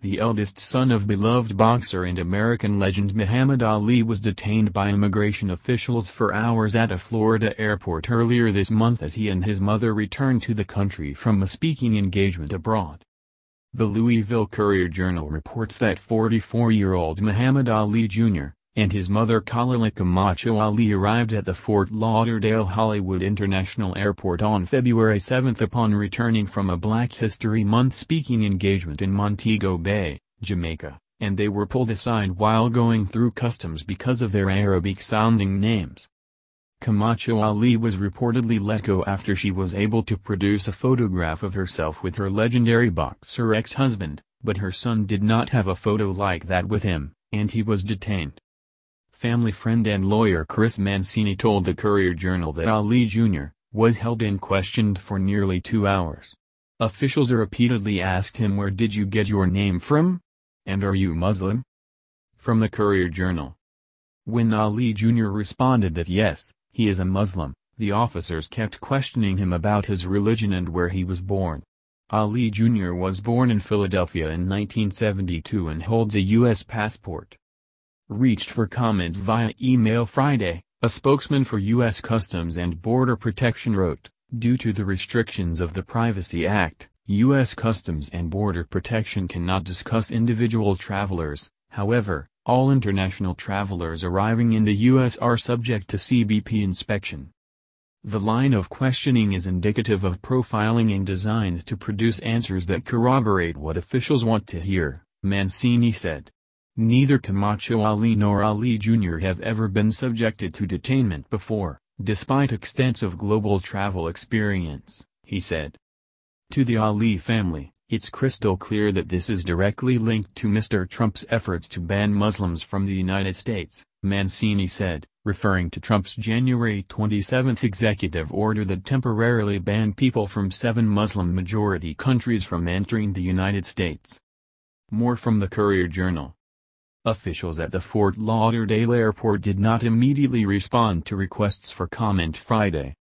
The eldest son of beloved boxer and American legend Muhammad Ali was detained by immigration officials for hours at a Florida airport earlier this month as he and his mother returned to the country from a speaking engagement abroad. The Louisville Courier-Journal reports that 44-year-old Muhammad Ali Jr and his mother Khalila Camacho Ali arrived at the Fort Lauderdale Hollywood International Airport on February 7 upon returning from a Black History Month speaking engagement in Montego Bay, Jamaica, and they were pulled aside while going through customs because of their Arabic-sounding names. Camacho Ali was reportedly let go after she was able to produce a photograph of herself with her legendary boxer ex-husband, but her son did not have a photo like that with him, and he was detained. Family friend and lawyer Chris Mancini told the Courier-Journal that Ali Jr. was held and questioned for nearly two hours. Officials repeatedly asked him where did you get your name from? And are you Muslim? From the Courier-Journal. When Ali Jr. responded that yes, he is a Muslim, the officers kept questioning him about his religion and where he was born. Ali Jr. was born in Philadelphia in 1972 and holds a U.S. passport reached for comment via email Friday, a spokesman for U.S. Customs and Border Protection wrote, Due to the restrictions of the Privacy Act, U.S. Customs and Border Protection cannot discuss individual travelers, however, all international travelers arriving in the U.S. are subject to CBP inspection. The line of questioning is indicative of profiling and designed to produce answers that corroborate what officials want to hear, Mancini said. Neither Camacho Ali nor Ali Jr. have ever been subjected to detainment before, despite extensive global travel experience, he said. To the Ali family, it's crystal clear that this is directly linked to Mr. Trump's efforts to ban Muslims from the United States, Mancini said, referring to Trump's January 27 executive order that temporarily banned people from seven Muslim-majority countries from entering the United States. More from the Courier-Journal. Officials at the Fort Lauderdale airport did not immediately respond to requests for comment Friday.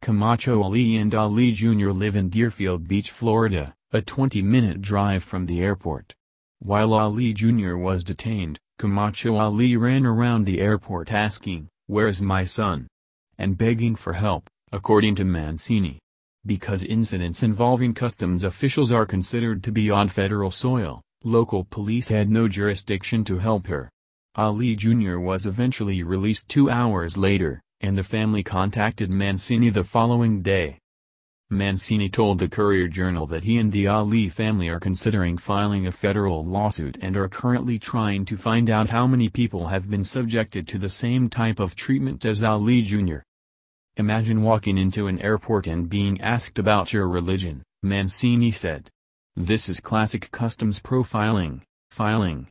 Camacho Ali and Ali Jr. live in Deerfield Beach, Florida, a 20-minute drive from the airport. While Ali Jr. was detained, Camacho Ali ran around the airport asking, where's my son? And begging for help, according to Mancini. Because incidents involving customs officials are considered to be on federal soil, Local police had no jurisdiction to help her. Ali Jr. was eventually released two hours later, and the family contacted Mancini the following day. Mancini told the Courier-Journal that he and the Ali family are considering filing a federal lawsuit and are currently trying to find out how many people have been subjected to the same type of treatment as Ali Jr. Imagine walking into an airport and being asked about your religion, Mancini said. This is classic customs profiling, filing,